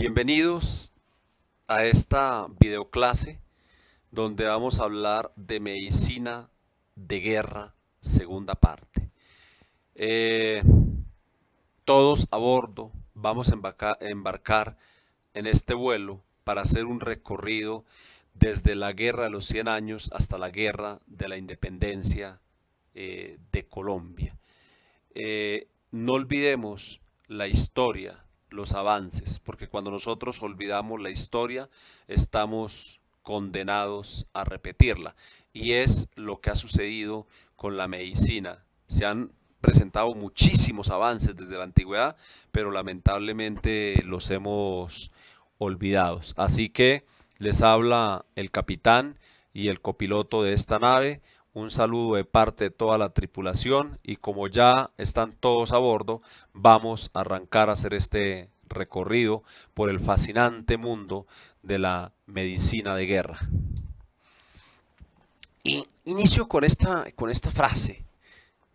Bienvenidos a esta videoclase donde vamos a hablar de medicina de guerra, segunda parte. Eh, todos a bordo vamos a embarcar, en este vuelo para hacer un recorrido desde la guerra de los 100 años hasta la guerra de la independencia eh, de Colombia. Eh, no olvidemos la historia los avances, porque cuando nosotros olvidamos la historia, estamos condenados a repetirla. Y es lo que ha sucedido con la medicina. Se han presentado muchísimos avances desde la antigüedad, pero lamentablemente los hemos olvidado. Así que les habla el capitán y el copiloto de esta nave. Un saludo de parte de toda la tripulación y como ya están todos a bordo, vamos a arrancar a hacer este recorrido por el fascinante mundo de la medicina de guerra. Y inicio con esta, con esta frase.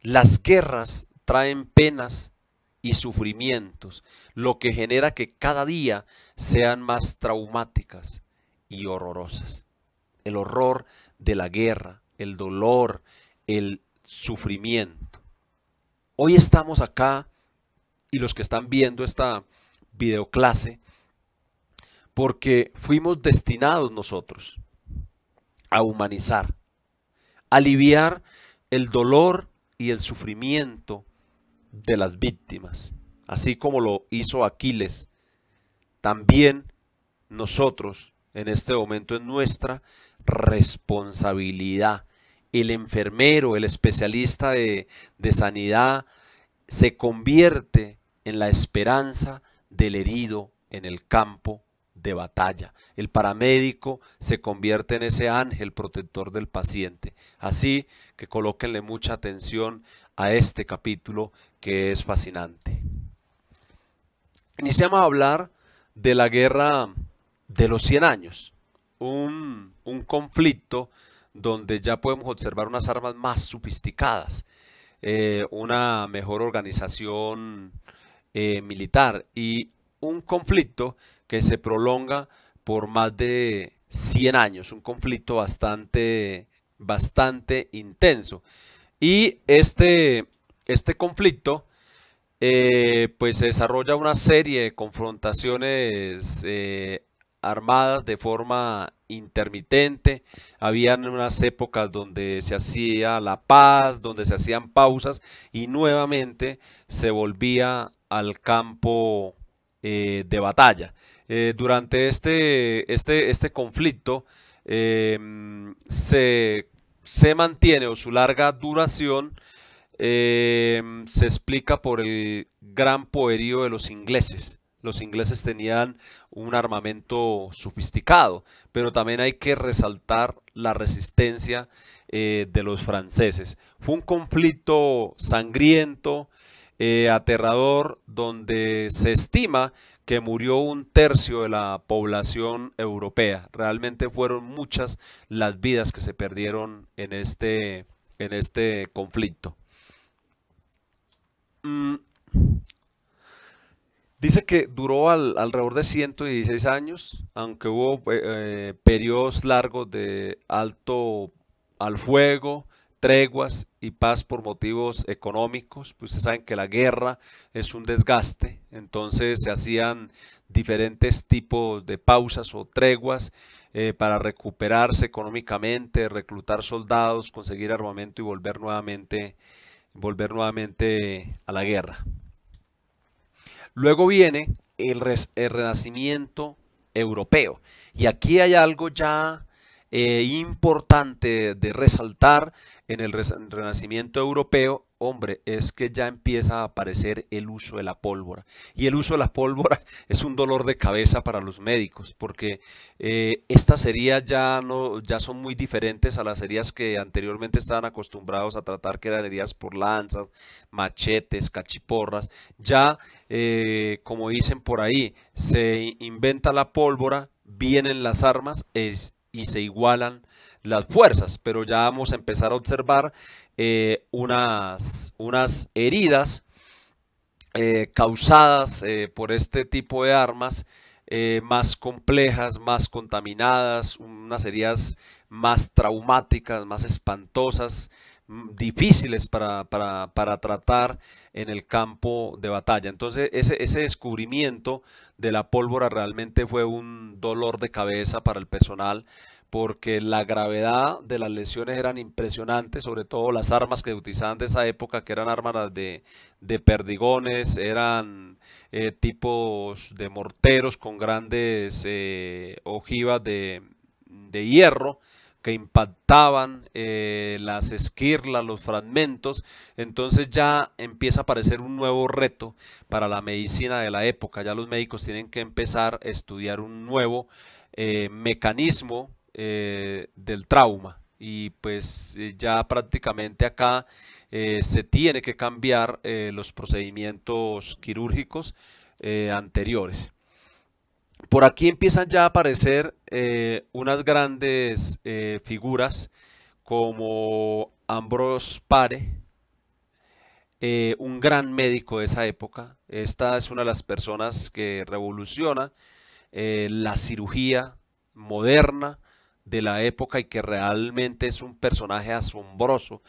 Las guerras traen penas y sufrimientos, lo que genera que cada día sean más traumáticas y horrorosas. El horror de la guerra, el dolor, el sufrimiento. Hoy estamos acá y los que están viendo esta videoclase porque fuimos destinados nosotros a humanizar, a aliviar el dolor y el sufrimiento de las víctimas, así como lo hizo Aquiles. También nosotros en este momento es nuestra responsabilidad. El enfermero, el especialista de, sanidad, se convierte en la esperanza del herido en el campo de batalla. El paramédico se convierte en ese ángel protector del paciente. Así que colóquenle mucha atención a este capítulo que es fascinante. Iniciamos a hablar de la guerra de los 100 años un, conflicto donde ya podemos observar unas armas más sofisticadas, eh, una mejor organización eh, militar y un conflicto que se prolonga por más de 100 años, un conflicto bastante, bastante intenso. Y este, este conflicto eh, pues se desarrolla una serie de confrontaciones armadas de forma intermitente, habían unas épocas donde se hacía la paz, donde se hacían pausas y nuevamente se volvía al campo eh, de batalla. Eh, durante este, este, este conflicto em, se, se, mantiene o su larga duración se explica por el gran poderío de los ingleses los ingleses tenían un armamento sofisticado, pero también hay que resaltar la resistencia eh, de los franceses. Fue un conflicto sangriento, eh, aterrador, donde se estima que murió un tercio de la población europea. Realmente fueron muchas las vidas que se perdieron en este, en este conflicto. Mm, Dice que duró alrededor de 116 años, aunque hubo eh, eh, periodos largos de alto al fuego, treguas y paz por motivos económicos. Pues ustedes saben que la guerra es un desgaste, entonces se hacían diferentes tipos de pausas o treguas eh, para recuperarse económicamente, reclutar soldados, conseguir armamento y volver nuevamente, volver nuevamente a la guerra. Luego viene el, renacimiento europeo. Y aquí hay algo ya eh, importante de resaltar en el renacimiento europeo, hombre, es que ya empieza a aparecer el uso de la pólvora. Y el uso de la pólvora es un dolor de cabeza para los médicos, porque eh, estas heridas ya, no, ya son muy diferentes a las heridas que anteriormente estaban acostumbrados a tratar, que eran heridas por lanzas, machetes, cachiporras. Ya, eh, como dicen por ahí, se inventa la pólvora, vienen las armas y se igualan las fuerzas, pero ya vamos a empezar a observar eh, unas, unas, heridas eh, causadas eh, por este tipo de armas más complejas, más contaminadas, unas heridas más traumáticas, más espantosas, mm, difíciles para, tratar en el campo de batalla. Entonces ese, ese descubrimiento de la pólvora realmente fue un dolor de cabeza para el personal porque la gravedad de las lesiones eran impresionantes, sobre todo las armas que utilizaban de esa época, que eran armas de, perdigones, eran eh, tipos de morteros con grandes eh, ojivas de, hierro que impactaban eh, las esquirlas, los fragmentos, entonces ya empieza a aparecer un nuevo reto para la medicina de la época, ya los médicos tienen que empezar a estudiar un nuevo mecanismo eh, del trauma y pues eh, ya prácticamente acá eh, se tiene que cambiar los procedimientos quirúrgicos anteriores. Por aquí empiezan ya a aparecer unas grandes figuras como Ambrose Pare, un gran médico de esa época. Esta es una de las personas que revoluciona la cirugía moderna de la época y que realmente es un personaje asombroso.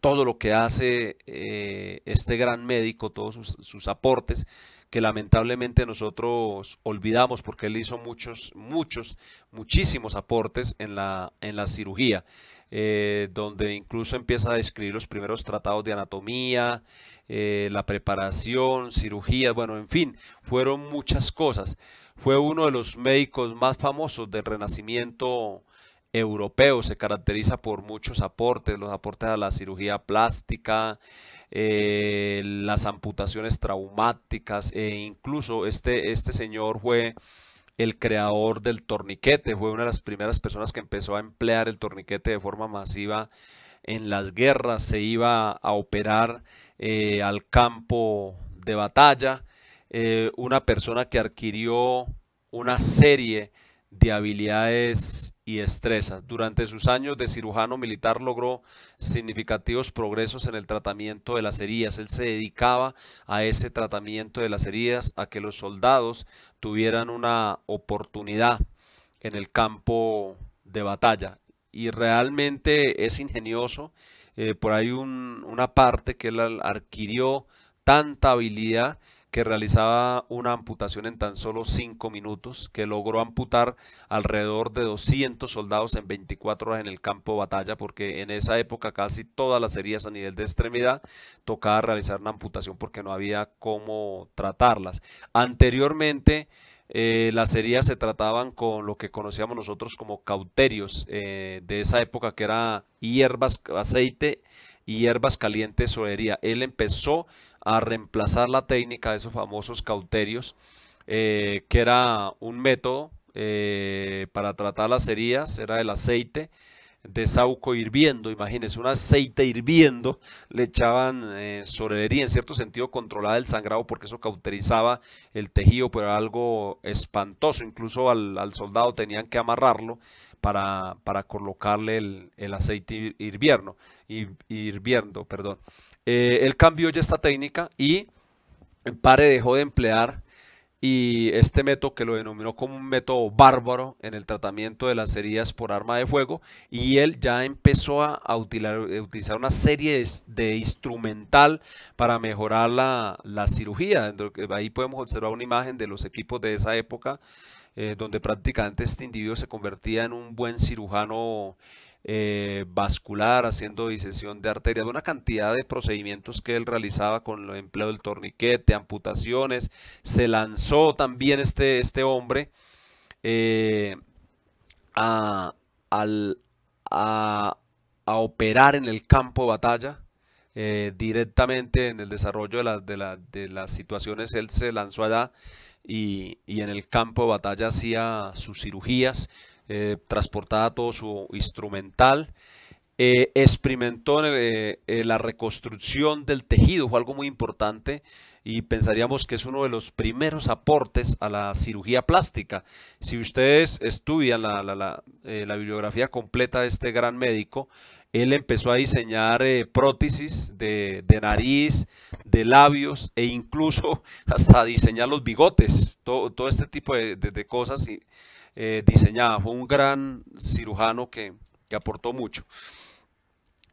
Todo lo que hace eh, este gran médico, todos sus, aportes, que lamentablemente nosotros olvidamos porque él hizo muchos, muchos, muchísimos aportes en la, en la cirugía, eh, donde incluso empieza a escribir los primeros tratados de anatomía, eh, la preparación, cirugía, bueno, en fin, fueron muchas cosas. Fue uno de los médicos más famosos del Renacimiento europeo se caracteriza por muchos aportes, los aportes a la cirugía plástica, eh, las amputaciones traumáticas e incluso este, este señor fue el creador del torniquete, fue una de las primeras personas que empezó a emplear el torniquete de forma masiva en las guerras, se iba a operar eh, al campo de batalla, eh, una persona que adquirió una serie de habilidades y destrezas. Durante sus años de cirujano militar logró significativos progresos en el tratamiento de las heridas. Él se dedicaba a ese tratamiento de las heridas, a que los soldados tuvieran una oportunidad en el campo de batalla. Y realmente es ingenioso. Eh, por ahí una parte que él adquirió tanta habilidad que realizaba una amputación en tan solo 5 minutos, que logró amputar alrededor de 200 soldados en 24 horas en el campo de batalla, porque en esa época casi todas las heridas a nivel de extremidad tocaba realizar una amputación porque no había cómo tratarlas. Anteriormente, eh, las heridas se trataban con lo que conocíamos nosotros como cauterios eh, de esa época, que era hierbas, aceite y hierbas calientes o herida. Él empezó a reemplazar la técnica de esos famosos cauterios, eh, que era un método eh, para tratar las heridas, era el aceite de sauco hirviendo, imagínense, un aceite hirviendo, le echaban eh, sobre la herida, en cierto sentido controlaba el sangrado porque eso cauterizaba el tejido, pero era algo espantoso, incluso al, soldado tenían que amarrarlo para, para colocarle el, aceite hirviendo, hirviendo, perdón. Eh, él cambió ya esta técnica y Pare dejó de emplear y este método que lo denominó como un método bárbaro en el tratamiento de las heridas por arma de fuego y él ya empezó a, utilizar, una serie de, instrumental para mejorar la, cirugía. Ahí podemos observar una imagen de los equipos de esa época eh, donde prácticamente este individuo se convertía en un buen cirujano eh, vascular, haciendo disección de arterias, una cantidad de procedimientos que él realizaba con el empleo del torniquete, amputaciones. Se lanzó también este, este hombre eh, a, operar en el campo de batalla. Eh, directamente en el desarrollo de, de, de, las situaciones, él se lanzó allá y, y en el campo de batalla hacía sus cirugías eh, transportaba todo su instrumental, eh, experimentó eh, la reconstrucción del tejido, fue algo muy importante. y pensaríamos que es uno de los primeros aportes a la cirugía plástica. Si ustedes estudian la, eh, bibliografía completa de este gran médico, él empezó a diseñar prótesis de, nariz, de labios e incluso hasta diseñar los bigotes, todo, este tipo de, cosas y, eh, diseñaba. Fue un gran cirujano que, que aportó mucho.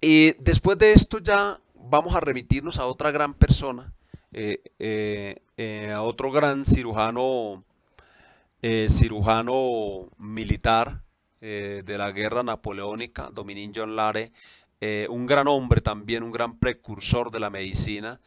Y después de esto ya vamos a remitirnos a otra gran persona, eh, eh, a otro gran cirujano, cirujano militar de la guerra napoleónica, Dominique John Lare, un gran hombre también, un gran precursor de la medicina.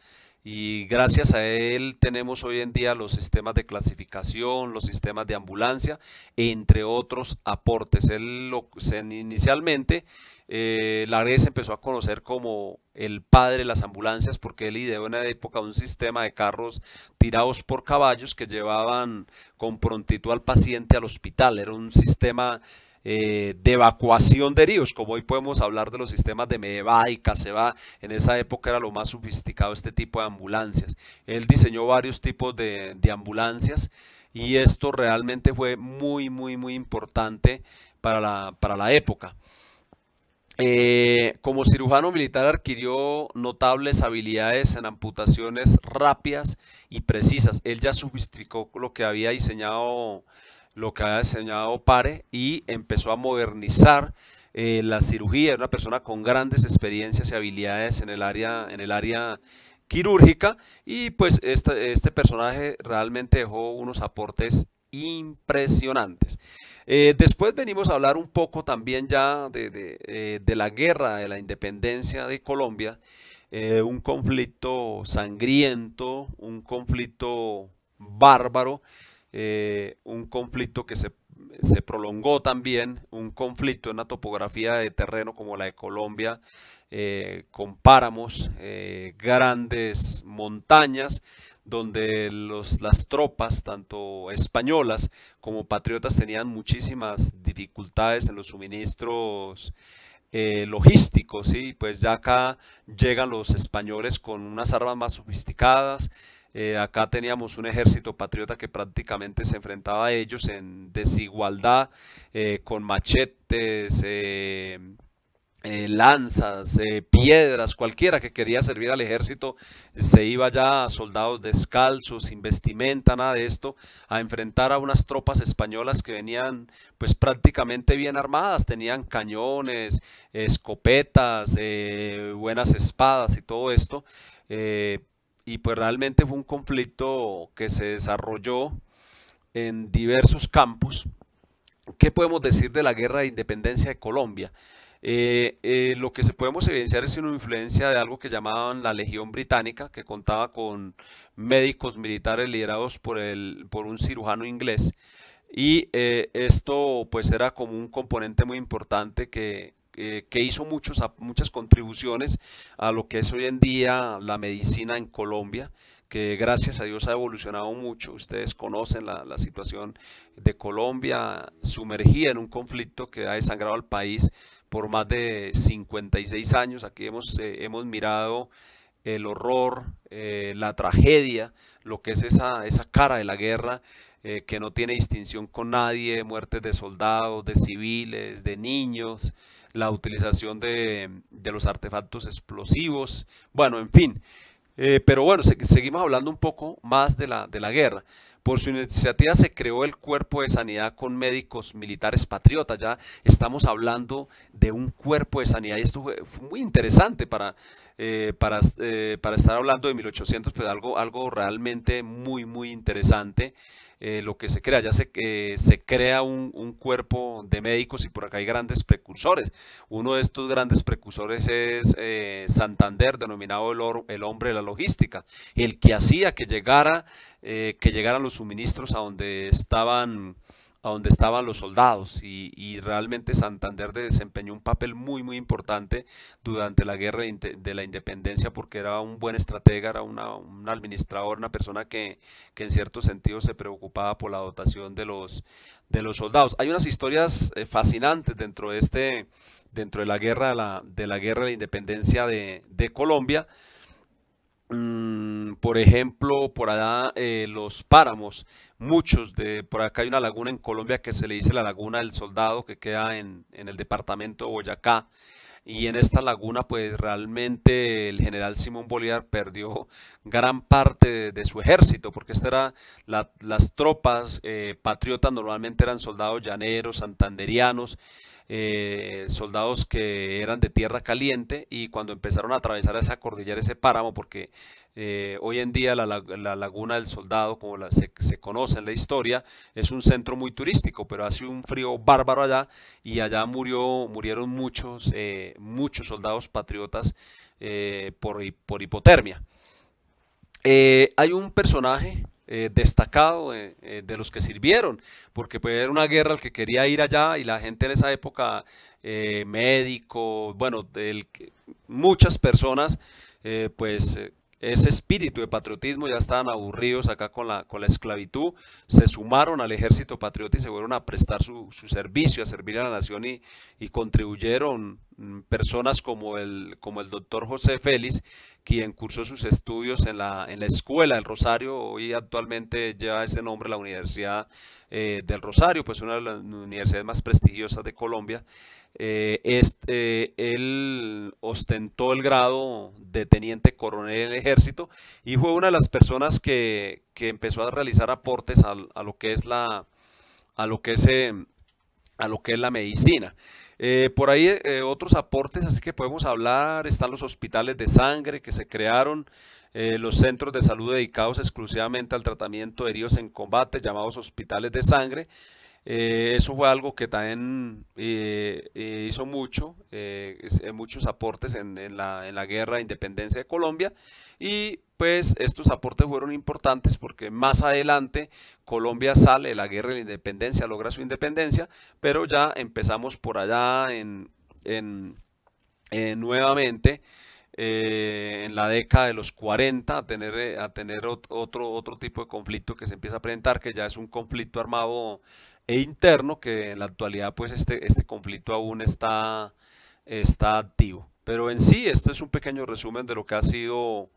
Y gracias a él tenemos hoy en día los sistemas de clasificación, los sistemas de ambulancia, entre otros aportes. Él lo, inicialmente eh, se empezó a conocer como el padre de las ambulancias porque él ideó en la época un sistema de carros tirados por caballos que llevaban con prontitud al paciente al hospital. Era un sistema eh, de evacuación de heridos, como hoy podemos hablar de los sistemas de Medeva y Caseba, en esa época era lo más sofisticado este tipo de ambulancias. Él diseñó varios tipos de, de ambulancias y esto realmente fue muy, muy, muy importante para la, para la época. Eh, como cirujano militar adquirió notables habilidades en amputaciones rápidas y precisas. Él ya sofisticó lo que había diseñado, lo que había diseñado Pare y empezó a modernizar eh, la cirugía. Era una persona con grandes experiencias y habilidades en el área, en el área quirúrgica y pues este, este personaje realmente dejó unos aportes impresionantes. Eh, después venimos a hablar un poco también ya de, eh, la guerra de la independencia de Colombia, un conflicto sangriento, un conflicto bárbaro, un conflicto que se, se, prolongó también, un conflicto en la topografía de terreno como la de Colombia, con páramos, grandes montañas, donde los, las tropas, tanto españolas como patriotas, tenían muchísimas dificultades en los suministros eh, logísticos, y pues ya acá llegan los españoles con unas armas más sofisticadas, eh, acá teníamos un ejército patriota que prácticamente se enfrentaba a ellos en desigualdad, eh, con machetes, eh, lanzas, piedras, cualquiera que quería servir al ejército, se iba ya a soldados descalzos, sin vestimenta, nada de esto, a enfrentar a unas tropas españolas que venían pues prácticamente bien armadas, tenían cañones, escopetas, buenas espadas y todo esto. Y pues realmente fue un conflicto que se desarrolló en diversos campos. ¿Qué podemos decir de la guerra de independencia de Colombia? Eh, eh, lo que se podemos evidenciar es una influencia de algo que llamaban la Legión Británica, que contaba con médicos militares liderados por, el, por un cirujano inglés. Y eh, esto pues era como un componente muy importante que, que hizo muchos, muchas contribuciones a lo que es hoy en día la medicina en Colombia que gracias a Dios ha evolucionado mucho. Ustedes conocen la, la, situación de Colombia sumergida en un conflicto que ha desangrado al país por más de 56 años. Aquí hemos, eh, hemos mirado el horror, eh, la tragedia, lo que es esa, esa cara de la guerra eh, que no tiene distinción con nadie, muertes de soldados, de civiles, de niños, la utilización de, de los artefactos explosivos, bueno, en fin. pero bueno, seguimos hablando un poco más de la, de la guerra. Por su iniciativa se creó el Cuerpo de Sanidad con médicos militares patriotas. Ya estamos hablando de un cuerpo de sanidad y esto fue, muy interesante para, eh, para, eh, para, estar hablando de 1800, pues algo, algo realmente muy, muy interesante. Eh, lo que se crea. Ya se, se crea un, cuerpo de médicos y por acá hay grandes precursores. Uno de estos grandes precursores es eh, Santander, denominado el, el, hombre de la logística, el que hacía que llegara, eh, que llegaran los suministros a donde estaban a donde estaban los soldados y, realmente Santander desempeñó un papel muy muy importante durante la guerra de la independencia porque era un buen estratega, era una, un administrador, una persona que, en cierto sentido se preocupaba por la dotación de los, de los soldados. Hay unas historias eh, fascinantes dentro de este dentro de la guerra de la, de la guerra de la independencia de, de Colombia Mm, por ejemplo, por allá eh, los páramos, muchos de, por acá hay una laguna en Colombia que se le dice la Laguna del Soldado, que queda en, en el departamento de Boyacá. Y en esta laguna, pues realmente el general Simón Bolívar perdió gran parte de, su ejército, porque esta era las tropas eh, patriotas normalmente eran soldados llaneros, santanderianos, eh, soldados que eran de tierra caliente y cuando empezaron a atravesar esa cordillera, ese páramo, porque eh, hoy en día la, Laguna del Soldado, como se, conoce en la historia, es un centro muy turístico, pero hace un frío bárbaro allá y allá murió, murieron muchos, eh, muchos soldados patriotas por, por, hipotermia. hay un personaje destacado de los que sirvieron, porque pues, era una guerra al que quería ir allá y la gente en esa época, médicos, bueno, muchas personas, pues ese espíritu de patriotismo, ya estaban aburridos acá con la, con la esclavitud, se sumaron al ejército patriota y se fueron a prestar su, servicio, a servir a la nación y, contribuyeron mm, personas como el, como el doctor José Félix, quien cursó sus estudios en la, en la Escuela del Rosario, hoy actualmente lleva ese nombre la Universidad eh, del Rosario, pues una de las universidades más prestigiosas de Colombia, eh, este, él ostentó el grado de teniente coronel del ejército y fue una de las personas que, empezó a realizar aportes a, lo que es la a lo que eh, a lo que es la medicina. Eh, por ahí otros aportes, así que podemos hablar, están los hospitales de sangre que se crearon, los centros de salud dedicados exclusivamente al tratamiento de heridos en combate, llamados hospitales de sangre, eh, eso fue algo que también eh, eh, hizo mucho, muchos aportes en, la, en, la, guerra de independencia de Colombia. Y pues estos aportes fueron importantes porque más adelante Colombia sale de la guerra de la independencia, logra su independencia, pero ya empezamos por allá en, en nuevamente en la década de los 40 a tener, a tener otro, otro tipo de conflicto que se empieza a presentar, que ya es un conflicto armado e interno, que en la actualidad pues este, este conflicto aún está, está activo. Pero en sí, esto es un pequeño resumen de lo que ha sido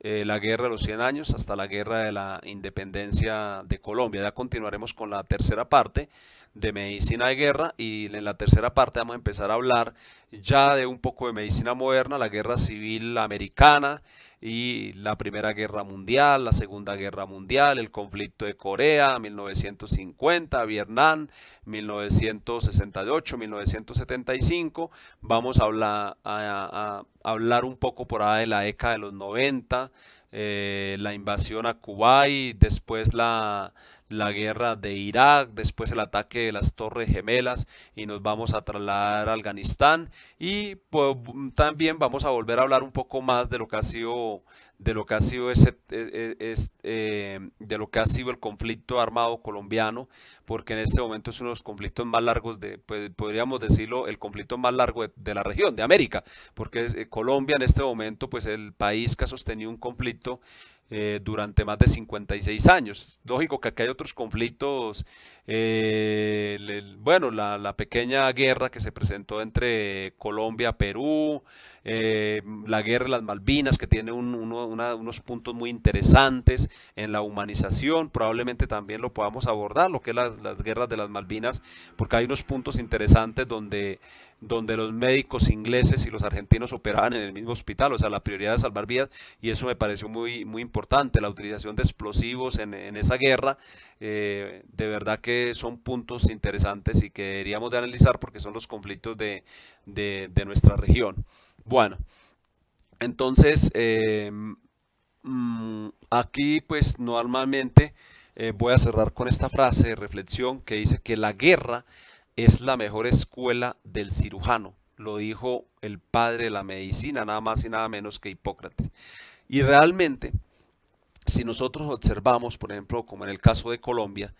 eh, la guerra de los 100 años hasta la guerra de la independencia de Colombia. Ya continuaremos con la tercera parte de medicina de guerra y en la tercera parte vamos a empezar a hablar ya de un poco de medicina moderna, la guerra civil americana, y la Primera Guerra Mundial, la Segunda Guerra Mundial, el conflicto de Corea, 1950, Vietnam, 1968, 1975. Vamos a hablar, un poco por ahí de la década de los 90, eh, la invasión a Kuwait, después la, la guerra de Irak, después el ataque de las Torres Gemelas y nos vamos a trasladar a Afganistán. Y pues, también vamos a volver a hablar un poco más de lo que ha sido de lo que ha sido ese e, e, eh, de lo que ha sido el conflicto armado colombiano porque en este momento es uno de los conflictos más largos de pues, podríamos decirlo el conflicto más largo de, la región de América porque es, eh, Colombia en este momento pues el país que ha sostenido un conflicto eh, durante más de 56 años. Lógico que aquí hay otros conflictos, eh, bueno, la, pequeña guerra que se presentó entre Colombia, Perú, la guerra de las Malvinas, que tiene unos puntos muy interesantes en la humanización, probablemente también lo podamos abordar, lo que es las, guerras de las Malvinas, porque hay unos puntos interesantes donde donde los médicos ingleses y los argentinos operaban en el mismo hospital, o sea, la prioridad de salvar vidas, y eso me pareció muy, muy importante, la utilización de explosivos en, esa guerra, eh, de verdad que son puntos interesantes y que deberíamos de analizar porque son los conflictos de, nuestra región. Bueno, entonces, eh, mm, aquí pues normalmente eh, voy a cerrar con esta frase de reflexión que dice que la guerra es la mejor escuela del cirujano. Lo dijo el padre de la medicina, nada más y nada menos que Hipócrates. Y realmente, si nosotros observamos, por ejemplo, como en el caso de Colombia,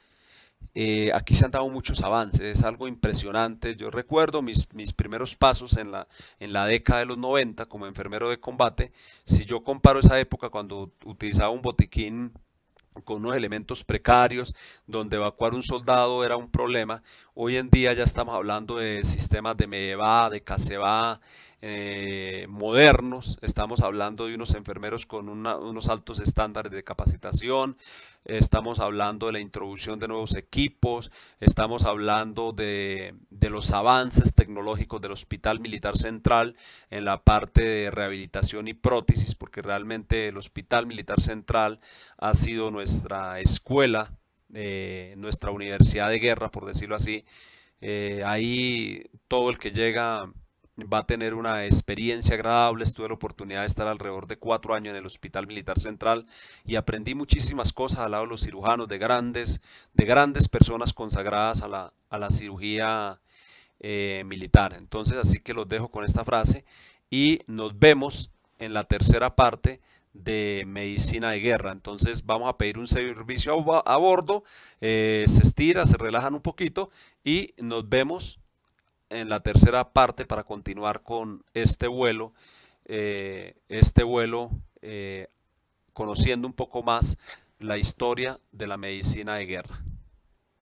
eh, aquí se han dado muchos avances, es algo impresionante. Yo recuerdo mis, mis primeros pasos en la, en la década de los 90 como enfermero de combate. Si yo comparo esa época cuando utilizaba un botiquín con unos elementos precarios, donde evacuar un soldado era un problema. Hoy en día ya estamos hablando de sistemas de MEDEVA, de CASEVA, eh, modernos, estamos hablando de unos enfermeros con unos altos estándares de capacitación, estamos hablando de la introducción de nuevos equipos, estamos hablando de, los avances tecnológicos del Hospital Militar Central en la parte de rehabilitación y prótesis, porque realmente el Hospital Militar Central ha sido nuestra escuela, eh, nuestra universidad de guerra, por decirlo así. Eh, ahí todo el que llega va a tener una experiencia agradable. Tuve la oportunidad de estar alrededor de cuatro años en el Hospital Militar Central y aprendí muchísimas cosas al lado de los cirujanos, de grandes, de grandes personas consagradas a la, a la cirugía eh, militar. Entonces, así que los dejo con esta frase y nos vemos en la tercera parte de medicina de guerra. Entonces vamos a pedir un servicio a, bordo, eh, se estira, se relajan un poquito y nos vemos en la tercera parte para continuar con este vuelo, eh, este vuelo eh, conociendo un poco más la historia de la medicina de guerra.